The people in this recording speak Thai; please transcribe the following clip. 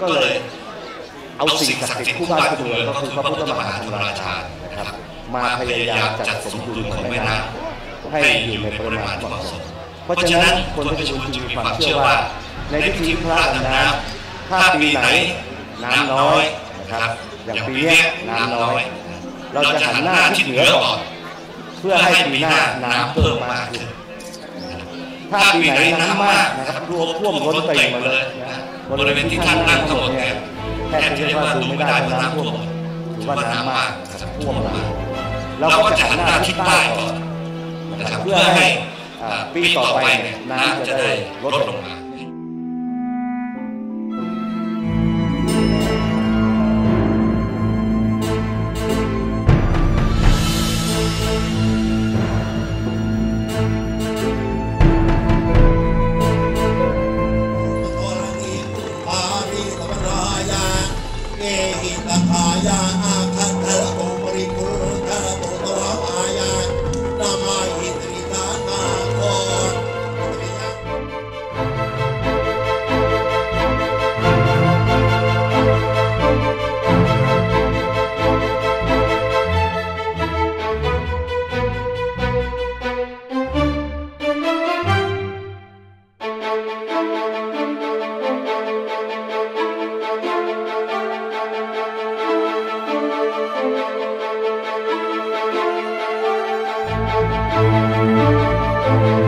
ก็เลยเอาสิ่งศักดิ์สิทธิ์คู่บ้านคู่เมืองก็คือพระพุทธมหาธรรมราชานะครับ มาพยายามจัดสมดุลของแม่น้ำให้อยู่ในปริมาณที่เหมาะสมเพราะฉะนั้นคนเพชรบูรณ์จึงมีความเชื่อว่า ในพิธีพระดำน้ำถ้าปีไหนน้ำน้อยนะครับ อย่างปีนี้น้ำน้อย เราจะหันหน้าทิศเหนือก่อน เพื่อให้ปีหน้าน้ำเพิ่มมากขึ้น ถ้าปีไหนน้ำมากนะครับรวมท่วมล้นเต็มมาเลยนะบริเวณที่ท่านนั่งทั้งหมดเนี่ยแทบจะเรียกว่าดูไม่ได้เพราะน้ำท่วมถือว่าน้ำมากครับท่วมมาเราก็จะหันหน้าทิศใต้ก่อนนะครับเพื่อให้ปีต่อไปเนี่ยน้ำจะได้ลดลงมา หิตขายาอา นำ